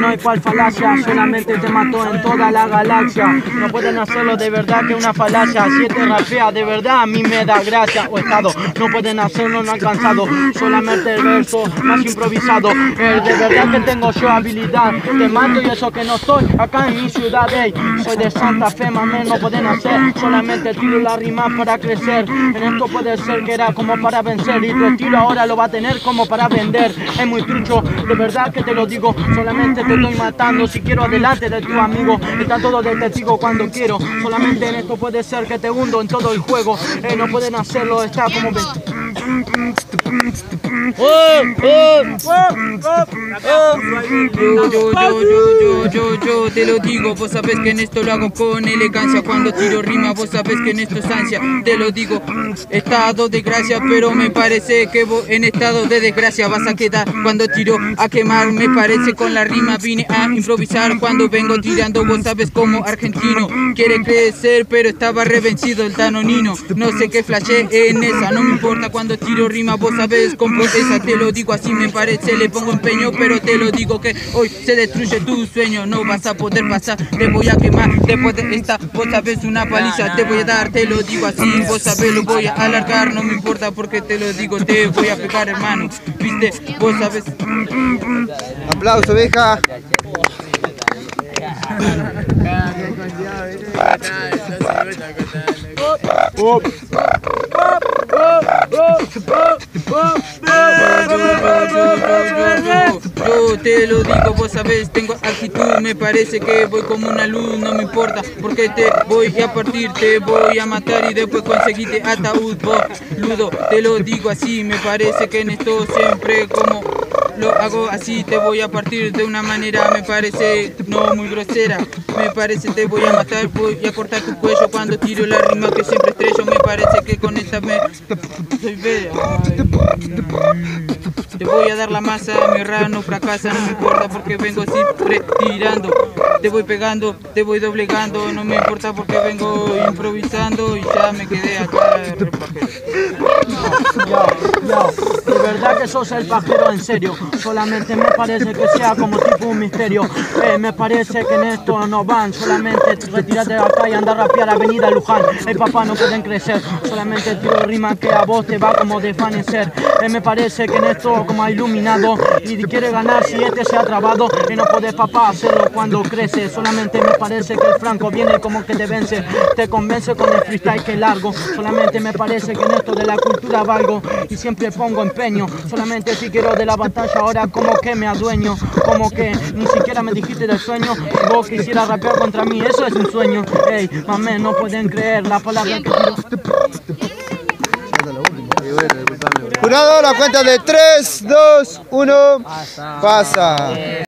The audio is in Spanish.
No hay cual falacia, solamente te mató en toda la galaxia. No pueden hacerlo de verdad que una falacia. Si te rapea de verdad, a mí me da gracia o estado. No pueden hacerlo, no han cansado. Solamente el verso más improvisado. De verdad que tengo yo habilidad. Te mato y eso que no estoy acá en mi ciudad. Ey. Soy de Santa Fe, mames, no pueden hacer. Solamente tiro la rima para crecer. En esto puede ser que era como para vencer. Y tu estilo ahora lo va a tener como para vender. Es muy trucho, de verdad que te lo digo. Solamente te estoy matando. Si quiero adelante de tu amigo, está todo de testigo cuando quiero. Solamente en esto puede ser que te hundo en todo el juego. Eh, no pueden hacerlo, está como. Yo, yo, yo, yo, yo, yo, te lo digo, vos sabés que en esto lo hago con elegancia Cuando tiro rima, vos sabés que en esto es ansia Te lo digo, estado de gracia Pero me parece que vos en estado de desgracia vas a quedar Cuando tiro a quemar, me parece con la rima Vine a improvisar cuando vengo tirando Vos sabés como argentino Quiere crecer, pero estaba revencido el tanonino No sé qué flashé en esa, no me importa cuando tiro rima Vos sabés con esa, te lo digo así me parece Le pongo empeño, pero te lo digo que hoy se destruye tu sueño No vas a poder pasar, te voy a quemar Después de esta, vos sabés una paliza Te voy a dar, te lo digo así Vos sabés, lo voy a alargar No me importa porque te lo digo, te voy a pegar hermano Viste, vos sabés Aplauso, vieja. Yo te lo digo, vos sabés, tengo actitud, me parece que voy como una luz, no me importa, porque te voy a partir, te voy a matar y después conseguirte ataúd, vos, ludo, te lo digo así, me parece que en esto siempre como lo hago así, te voy a partir de una manera, me parece no muy grosera, me parece te voy a matar, voy a cortar tu cuello cuando tiro la rima que siempre estrello, me parece que con esta me... Soy. Ay. Te voy a dar la masa, mi rap no fracasa, no me importa porque vengo siempre tirando. Te voy pegando, te voy doblegando, no me importa porque vengo improvisando y ya me quedé acá. Yo, yo, de verdad que sos el pajero en serio. Solamente me parece que sea como tipo un misterio. Eh, me parece que en esto no van. Solamente retirate de acá y anda a rapear Avenida Luján. El papá no pueden crecer. Solamente tiro rima que a vos te va como desvanecer. Eh, me parece que en esto como ha iluminado y quiere ganar si este se ha trabado. Y no podés papá hacerlo cuando crece. Solamente me parece que el Franco viene como que te vence. Te convence con el freestyle que largo. Solamente me parece que en esto de la cultura valgo y siempre pongo empeño. Solamente si quiero de la batalla ahora como que me adueño. Como que ni siquiera me dijiste del sueño. Vos quisieras rapear contra mí, eso es un sueño. Ey, mames, no pueden creer la palabra que. Jurado, la cuenta de 3, 2, 1. Pasa.